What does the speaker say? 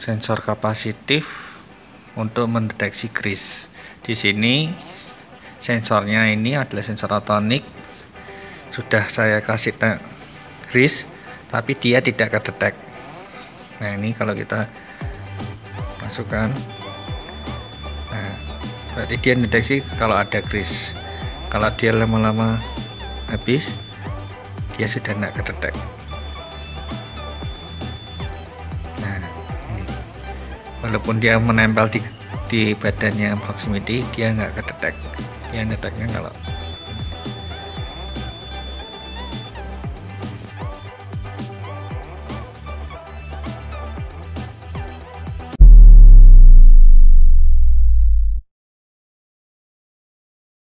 sensor kapasitif untuk mendeteksi grease. Di sini sensornya ini adalah sensor otonik. Sudah saya kasih grease, tapi dia tidak kedetek. Nah ini kalau kita masukkan, nah berarti dia mendeteksi kalau ada grease. Kalau dia lama-lama habis, dia sudah tidak kedetek. Walaupun dia menempel di di badannya proximity dia nggak kedetek. Dia ngedeteknya kalau